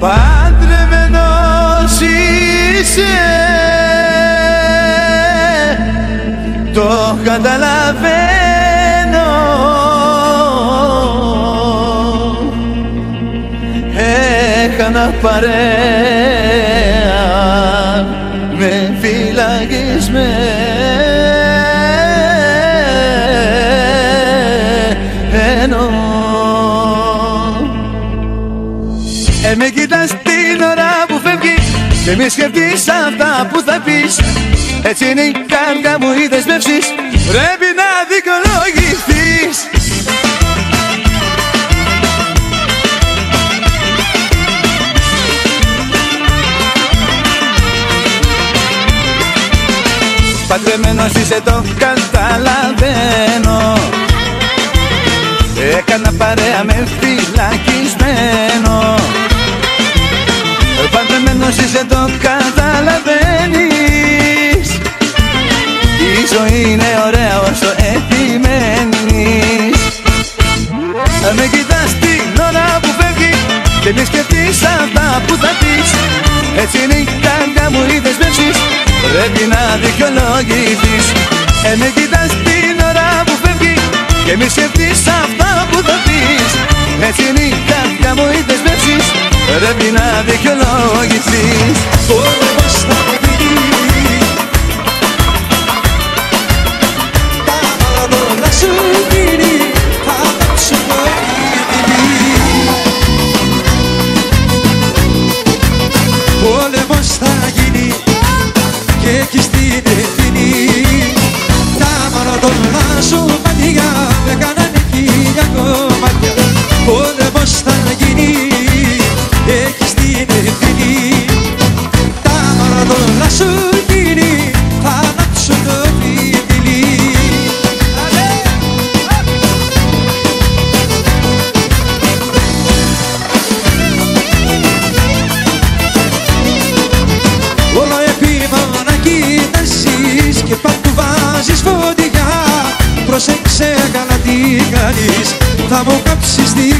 Παντρεμένος είσαι. Το καταλαβαίνω. Έχανα παρέα Και μη σκεφτείς αυτά που θα πεις. Έτσι είναι η καρδιά μου οι δεσμεύσεις. Πρέπει να δικαιολογηθείς Παντρεμένος είσαι το καταλαβαίνω. Έκανα παρέα με φυλακισμένο Παντρεμένος είσαι το καταλαβαίνεις. Η ζωή είναι ωραία όσο επιμένεις. Με κοιτάς την ώρα που φεύγεις Και μη σκεφτείς αυτά που θα πεις. Έτσι είναι η καρδιά μου οι δεσμεύσεις. Πρέπει να δικαιολογηθείς. Ε, με κοιτάς την ώρα που φεύγεις Και μη σκεφτείς αυτά που θα πεις. Έτσι είναι η καρδιά μου οι δεσμεύσεις Πρέπει να δικαιολογηθείς Φόβος θα μου κάψεις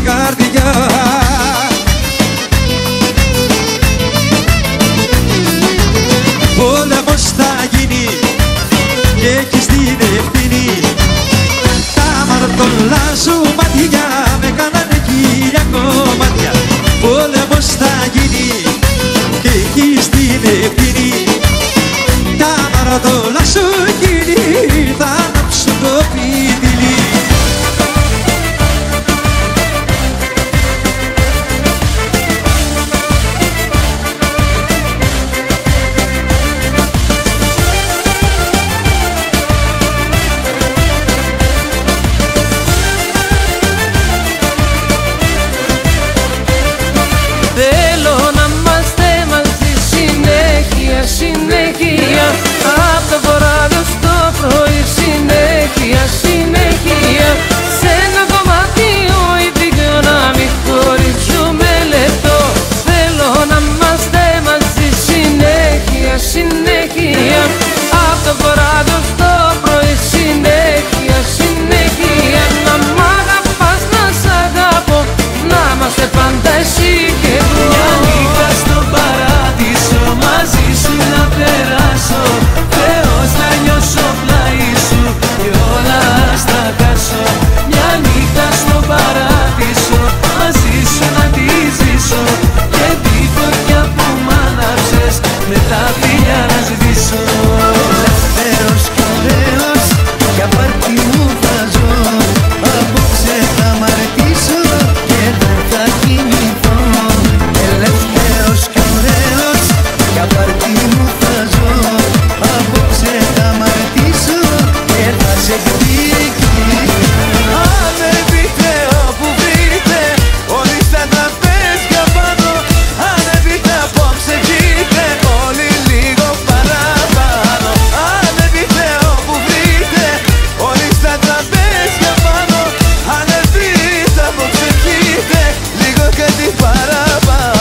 κάτι παραπάνω.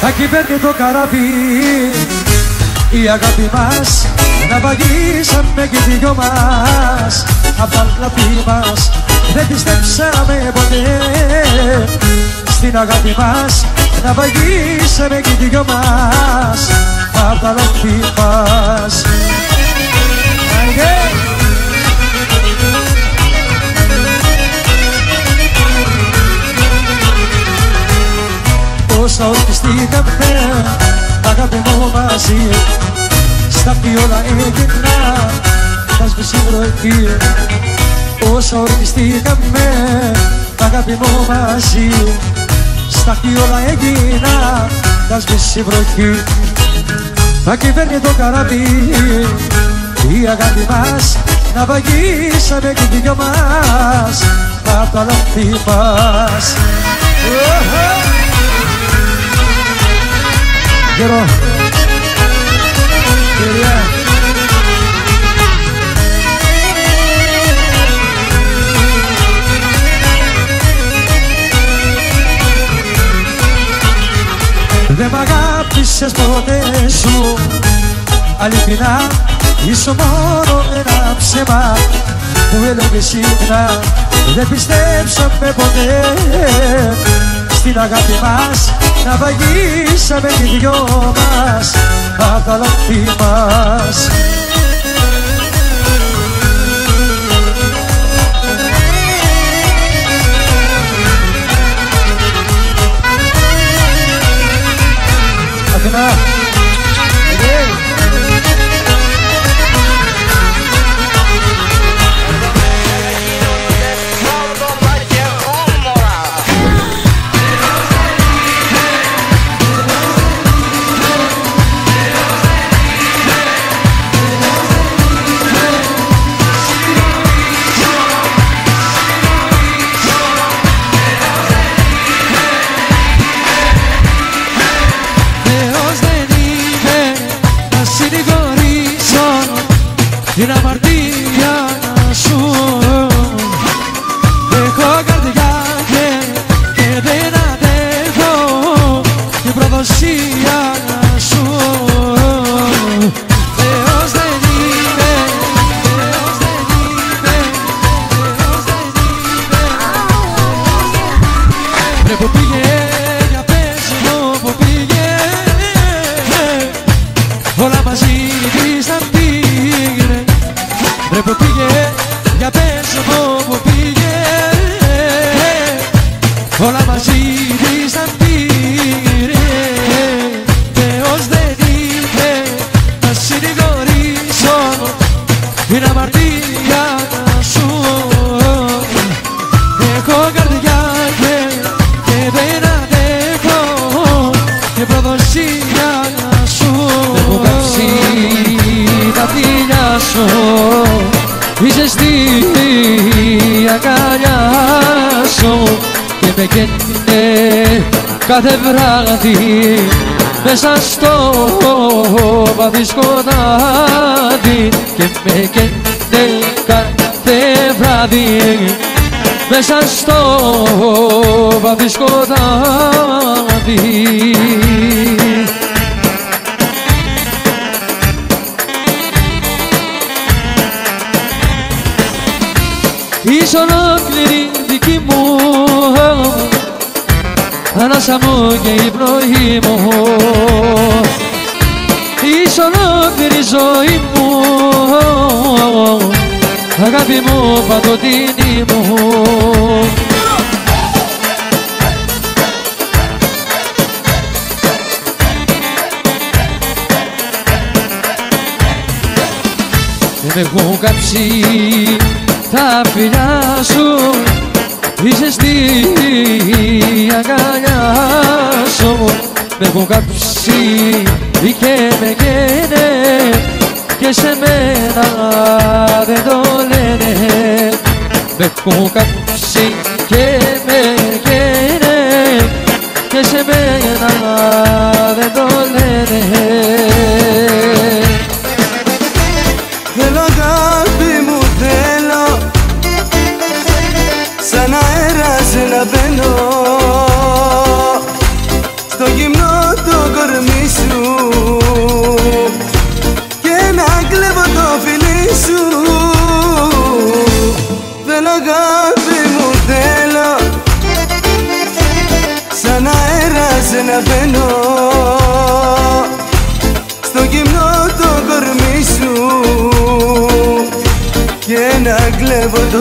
Θα κυβέρνει το καράβι η αγάπη μας να βαγίσαμε και οι δυο μας. Απ' τα λαθή μας δεν πιστέψαμε ποτέ. Στην αγάπη μας να βαγίσαμε και οι δυο μας. Απ' τα λαθή μας Όσα ορκιστήκαμε αγάπη μου μαζί στα όλα έγινα τα σβήσει βροχή Όσα ορκιστήκαμε αγάπη μου μαζί. Στα όλα έγινα τα σβήσει βροχή. Θα κυβέρνει το καράβι η αγάπη μας να βαγίσαμε και δυο μας. Απ' τα λάθη μας Γερό Δεν μ' αγάπησες ποτέ σου. Αληθινά Είσαι μόνο ένα ψέμα που έλεγε συχνά. Δεν πιστέψαμε ποτέ στην αγάπη μας να βαγίσαμε οι δυο μας. Απ' τα λάθη μας Krishna την την αμαρτία σου. Έχω καρδιά και, και δεν αντέχω. Την προδοσία σου. Έχω κάψει τα φίλια σου. Είσαι στη αγκαλιά σου. Και με καίνε κάθε βράδυ μέσα στο βαθύ σκοτάδι και με καίνε κάθε βράδυ. Μέσα στο βαθύ σκοτάδι Είσαι ολόκληρη Ανάσα μου και η πρωί μου. Είσαι ολόκληρη ζωή μου. Αγάπη μου παντοτινή μου. Δεν με έχουν κάψει τα φιλιά σου Είσαι στη αγκαλιά σου. Με έχουν κάψει και με καίνε Και σε μένα δεν το λένε. Με έχουν κάψει και με καίνε Και σε μένα δεν το λένε. Θέλω αγάπη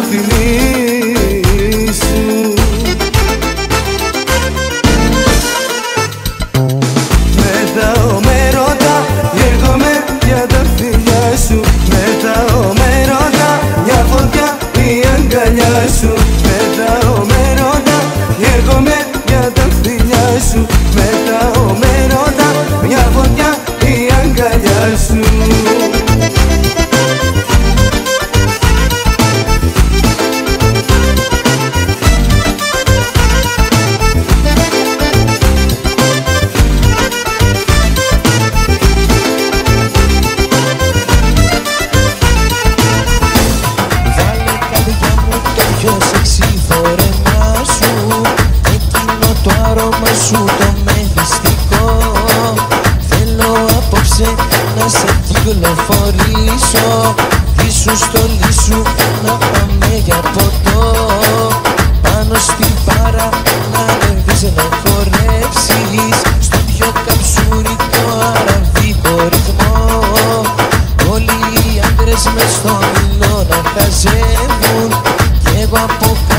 κλέβω το οι άντρες μες στο μήλο να χαζεύουν Κι εγώ από κάτω